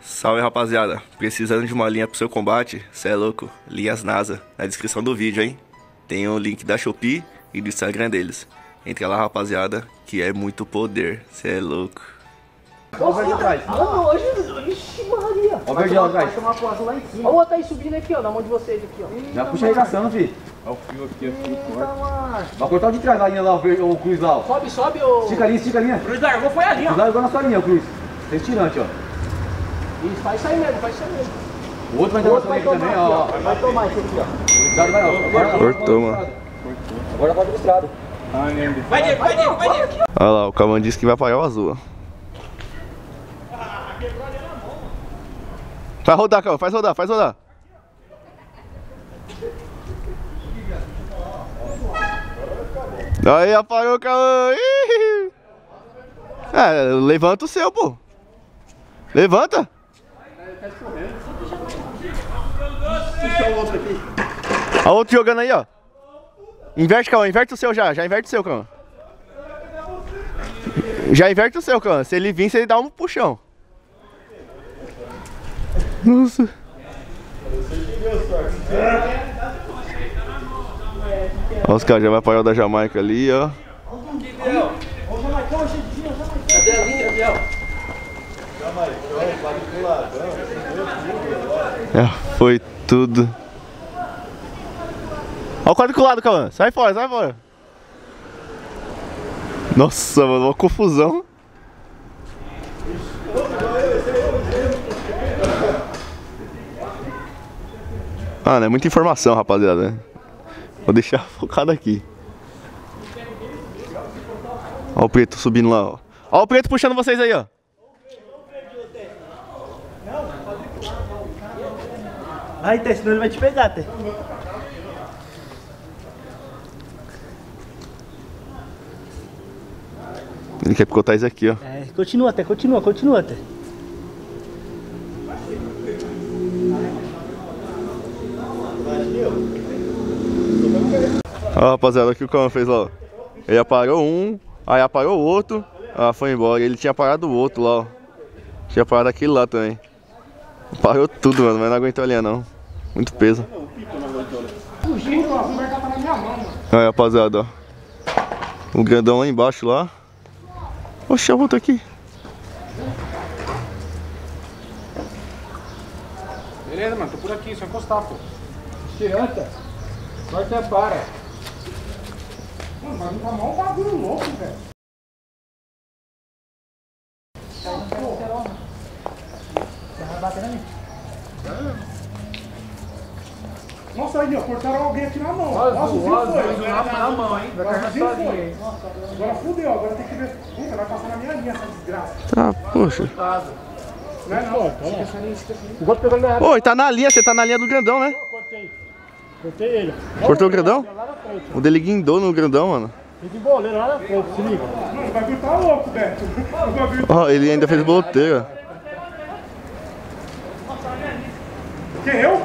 Salve rapaziada, precisando de uma linha pro seu combate? Cê é louco? Linhas NASA, na descrição do vídeo, hein? Tem o link da Shopee e do Instagram deles. Entra lá rapaziada, que é muito poder, cê é louco. Olha o verde atrás. Mano, hoje. Ixi, Maria. Olha o verde lá atrás. Vai tomar posse lá em cima. Olha o outro aí subindo aqui, ó, na mão de vocês aqui, ó. Já puxa arregaçando, filho. Olha o fio aqui, aqui, Eita, corta. mano. Vai cortar o de trás da linha lá, o, verde, o cruz lá, ó. Sobe, sobe, ô. Estica a linha, estica a linha. Cruz largou, foi ali, ó. Cruz lá igual na sua linha, o cruz. Tem tirante, ó. Isso, faz isso aí mesmo, faz isso aí mesmo. O outro vai O entrar na sua linha também, aqui, ó. ó. Vai tomar isso aqui, ó. Ó. Cortou, mano. Agora pode do estrado. Ai, Andy. Vai, Diego, vai, Diego, vai, Diego. Olha lá, o Cavan disse que vai apagar o azul. Vai rodar, Cavan, faz rodar, faz rodar. Aí, apagou o Cavan. Ih! É, levanta o seu, pô. Levanta. Olha o outro jogando aí, ó. Inverte, Cauã, inverte o seu já, já inverte o seu, Cauã. Já inverte o seu, Cauã. Se ele vir, você dá um puxão. Nossa. Olha os caras, já vai apagar o da Jamaica ali, ó. É, foi tudo. Olha o quadriculado, Cauã. Sai fora, sai fora. Nossa, mano, uma confusão. Mano, é muita informação, rapaziada. Vou deixar focado aqui. Olha o preto subindo lá, ó. Olha o preto puxando vocês aí, ó. Ai, Té, senão ele vai te pegar, Té. Ele quer picotar isso aqui, ó. É, continua, Té, continua, continua, Té. Ó, rapaziada, olha o que o Cauã fez lá, ó. Ele apagou um, aí apagou o outro, ah, foi embora. Ele tinha parado o outro lá, ó. Tinha parado aquele lá também. Parou tudo, mano, mas não aguentou a linha não. Muito peso. Aí, rapaziada, ó. O grandão lá embaixo lá. Oxe, a outra aqui. Beleza, mano, tô por aqui, só encostar, pô. Tiranta. Corta para. Mano, mas tá mal um bagulho louco, velho. Nossa, aí, ó, cortaram alguém aqui na mão. Nossa, o fio foi. Na mão, hein? Vai Agora o sozinho, foi. Agora fudeu, agora tem que ver. Puta, vai passar na minha linha essa desgraça. Tá, poxa. Não é não. Esqueça na ele tá na linha, você tá na linha do grandão, né? Cortei. Cortei ele. Cortou o grandão? Na. O dele guindou no grandão, mano. Tem de boleiro lá na frente, se liga. Mano, o bagulho tá louco, Beto. Bagulho Ó, ele ainda fez boleteira. Que eu?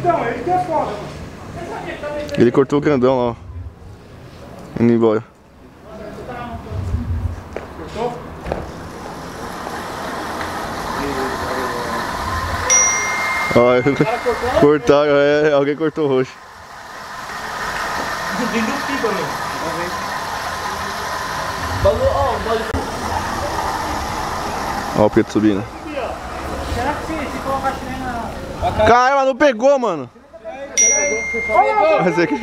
Então, ele que é foda. Ele cortou o grandão lá, ó. Indo embora. Cortou? Ó, cortaram, é, alguém cortou o roxo. Dentro do pico, meu. Ó o preto subindo. Será que se, se colocar a chilena. Caramba, não pegou, mano. Mas é que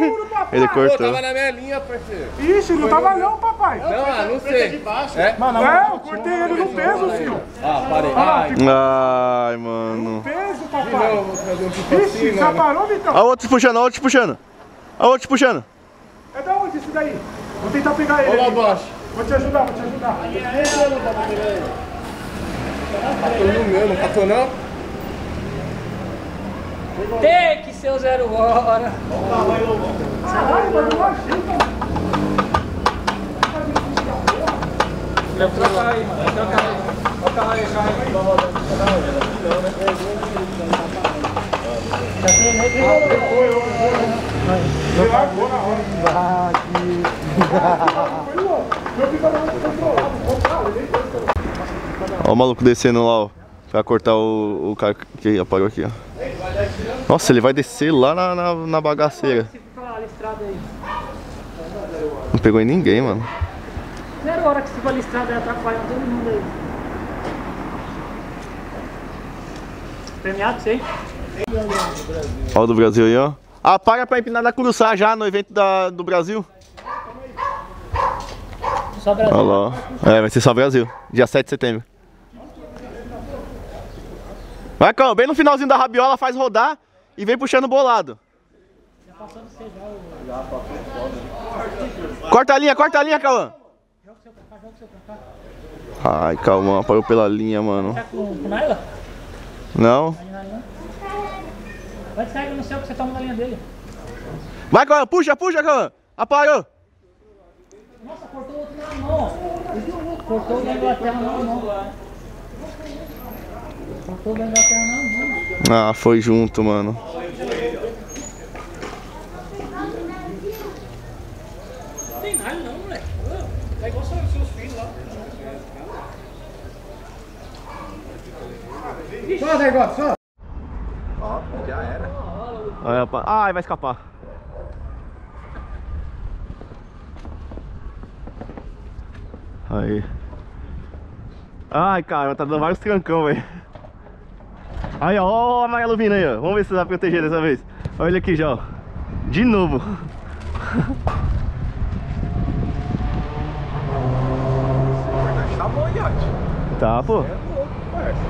ele cortou. na minha linha, parceiro. Ixi, não tava não, papai. Não, ah, não sei. É, eu cortei ele no peso, filho. Ah, parei. Olha Ai, ficou Ai, mano. peso, não, papai. fazer um Ixi, assim, já mano. parou, Vitão? O outro te puxando, ó o outro te puxando. Ó o outro te puxando. É da onde esse daí? Vou tentar pegar ele. Olha lá. Vou te ajudar, vou te ajudar. Catou no meu, não catou não? Tem que ser o zero hora. Vai trocar aí, mano. Vai trocar aí. Troca aí, aí. Ó o maluco descendo lá, ó. Pra cortar o, o cara que apagou aqui, ó. Nossa, ele vai descer lá na, na, na bagaceira. Aí. Não pegou em ninguém, mano. Zero hora que se for listrada aí atrapalhando todo mundo aí. Premiado, sei. Ó o do Brasil aí, ó. Apaga pra empinar da Curuçá já no evento da, do Brasil. Só Brasil. Olha lá, ó. É, vai ser só Brasil. Dia 7 de setembro. Vai, Cão, bem no finalzinho da rabiola, faz rodar e vem puxando o bolado. Corta a linha, corta a linha, Cauã. Ai, calma, parou pela linha, mano. Tá com, com Naila? Não. Vai sair no céu que você toma na linha dele. Vai, Cauã, puxa, puxa, Cauã. Aparou. Nossa, cortou o outro na mão. Cortou o da Inglaterra na mão. Cortou da na mão. Ah, foi junto, mano. Não tem nada não, moleque. É igual seus filhos lá. Só, negócio, só. Ai, rapaz. Ai, vai escapar. Aí. Ai, cara, tá dando vários trancão, velho. Aí, ó, ó o amarelo vindo aí, ó. Vamos ver se vai proteger dessa vez. Olha ele aqui já, ó. De novo. Tá bom, Iote. Tá, pô. É louco, parça.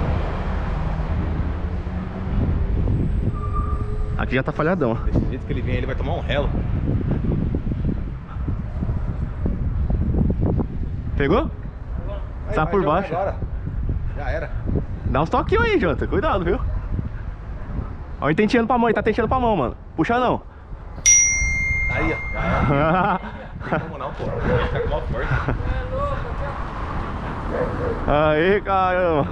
Aqui já tá falhadão, ó. Desse jeito que ele vem, ele vai tomar um relo. Pegou? Aí, Tá por baixo. Agora. Já era. Dá uns toquinhos aí, Jota. Cuidado, viu? Ó, ele tenteando pra mão, ele tá tenteando pra mão, mano. Puxa não. Aí, ó. Não tem como não, pô. Ele tá com maior força. Aí, caramba.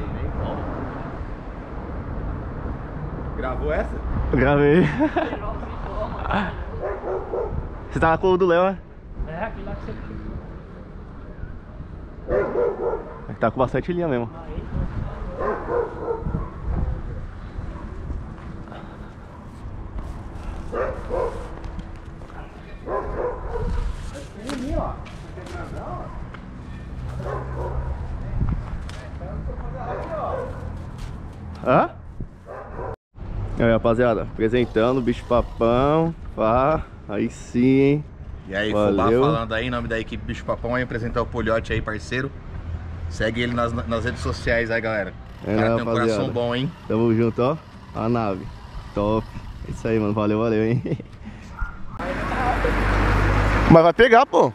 Gravou essa? Gravei. Você tá com o do Léo, né? É aquilo lá que você Ele Tá com bastante linha mesmo. Hã? Aí, rapaziada, apresentando o bicho papão. Pá, aí sim, hein? E aí, Valeu. Fubá falando aí, em nome da equipe Bicho Papão, aí apresentar o Polhote aí, parceiro. Segue ele nas, nas redes sociais aí, galera. O É, cara né, tem um coração bom, hein? Tamo junto, ó. A nave. Top. É isso aí, mano. Valeu, valeu, hein? Mas vai pegar, pô.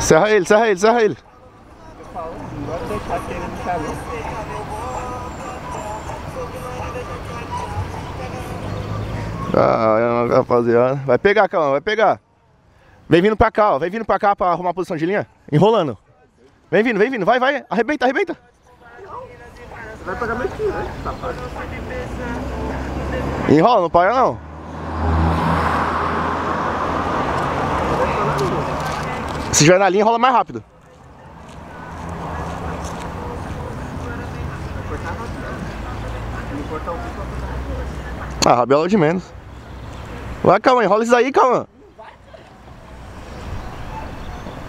Serra ele, serra ele, serra ele. Ah, rapaziada. Vai pegar, calma, vai pegar. Vem vindo pra cá, ó. Vem vindo pra cá pra arrumar a posição de linha. Enrolando. Vem vindo, vem vindo. Vai, vai. Arrebenta, arrebenta. Enrola, não para não. Se estiver na linha, enrola mais rápido. Ah, rabiola de menos. Vai, calma, enrola isso aí, calma.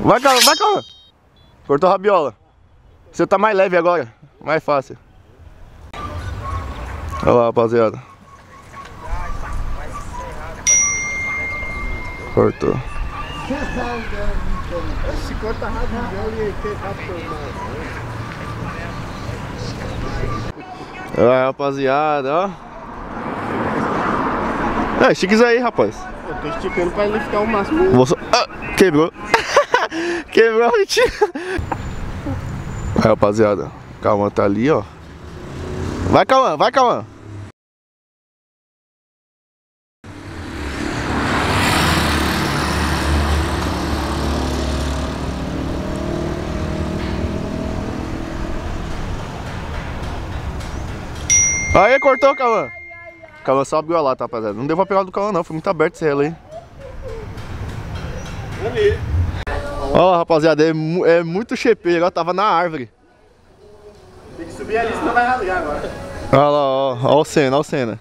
Vai, calma, vai, calma. Cortou a rabiola. Você tá mais leve agora, mais fácil. Olha lá, rapaziada. Cortou. Se corta rápido, e tem. Olha, rapaziada, ó. É, chiques aí, rapaz. Eu tô esticando pra ele ficar o máximo. Vou só... Ah, quebrou. Quebrou a mentira. Aí, rapaziada. Calma, tá ali, ó. Vai, Cauã, vai, Cauã. Aí, cortou, Cauã. Cauã só abriu lá, tá, rapaziada. Não deu pra pegar do Cauã, não. Foi muito aberto esse relo aí. Ó, rapaziada, é, é muito chepeiro. Ó, tava na árvore. Tem que subir ali, senão vai rasgar agora. Olha lá, ó. Ó o Senna, ó o Senna.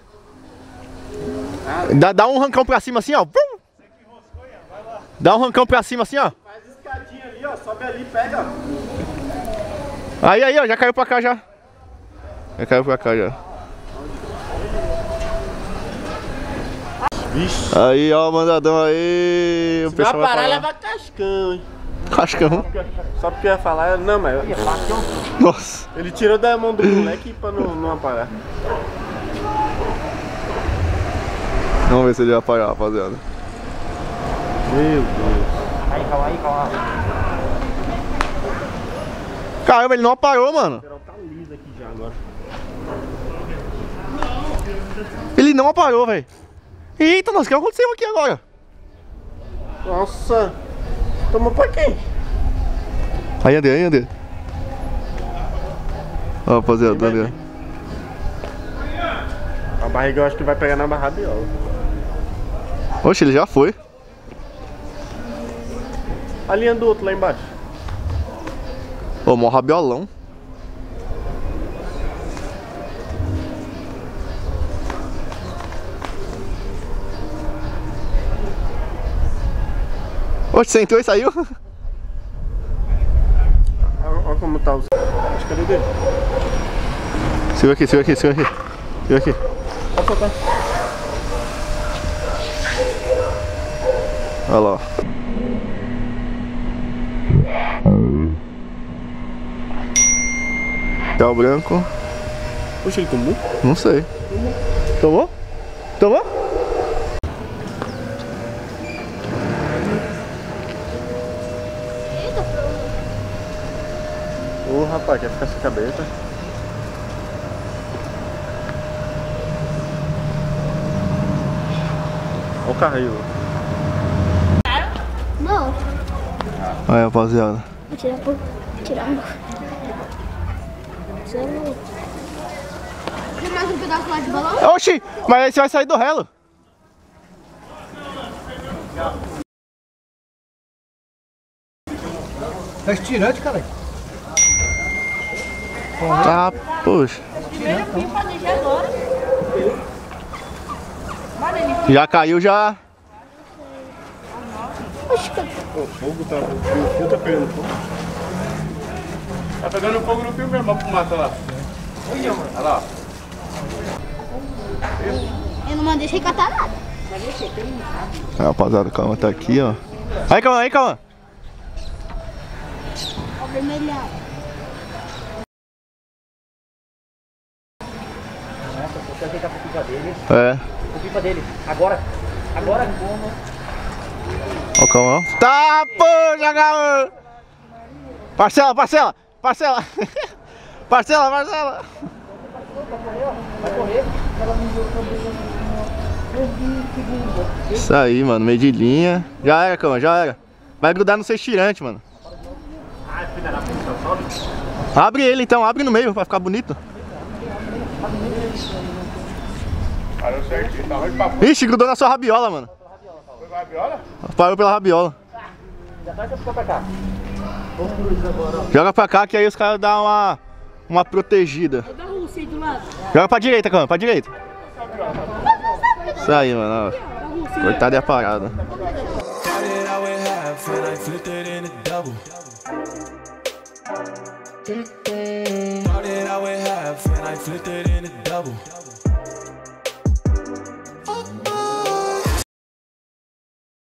Dá, dá um rancão pra cima assim, ó. Dá um rancão pra cima assim, ó. Faz escadinha ali, ó. Sobe ali, pega. Aí, aí, ó. Já caiu pra cá já. Já caiu pra cá já. Vixe. Aí, ó, o mandadão aí. O Se vai pessoal vai parar, falar. leva cascão, hein. Cascão. Só porque eu ia falar, não, mas Nossa. ele tirou da mão do moleque pra não, não aparar. Vamos ver se ele vai parar, rapaziada. Meu Deus. Aí, calma aí, calma. Caramba, ele não parou, mano. O tá liso aqui já agora. Ele não parou, velho. Eita, nossa, o que aconteceu aqui agora? Nossa. Tomou pra quem? Aí, André, aí, André. Ó, rapaziada, André. A barriga eu acho que vai pegar na barrabiola. Oxe, ele já foi. A linha do outro lá embaixo. Ô, mó rabiolão. Oxe, você entrou e saiu? Olha, como tá o. Acho que é dele. Segura aqui, segura aqui, segura aqui. Segura aqui. Pode soltar. Olha lá. ó. Tchau branco. Poxa, ele tomou? Não sei. Tomou? Tomou? Rapaz, quer ficar sem cabeça? Olha o ó. Não, Aí, rapaziada. vou tirar por. Tirar um. Você é louco. Tem mais um pedaço lá de balão? Oxi! Mas aí você vai sair do relo. Tá estirante, cara. Tá, poxa. Já caiu, já. O fogo tá. O fio tá pegando fogo. Tá pegando fogo no fio mesmo, ó, fumaça lá. Olha, mano. Olha lá. Eu não mandei sem catar nada. Aí, rapaziada, calma, tá aqui, ó. Aí, calma, aí, calma. Ó, vermelhão. Você aceitar pro pipa dele. É. O pipa dele. Agora. Agora? Ó, calma, ó. Tá, poxa, calma. Parcela, parcela, parcela. parcela, parcela. Isso aí, mano, meio de linha. Já era, calma, já era. Vai grudar no seu estirante, mano. Abre ele então, abre no meio pra ficar bonito. Parou certinho, longe pra fora. Ixi, grudou na sua rabiola, mano. Foi com a viola? Parou pela rabiola. Já tá ficou pra cá. Joga pra cá que aí os caras dão uma, uma protegida. Joga pra direita, calma, pra direita. Isso aí, mano. ó. Coitado é a parada. Double.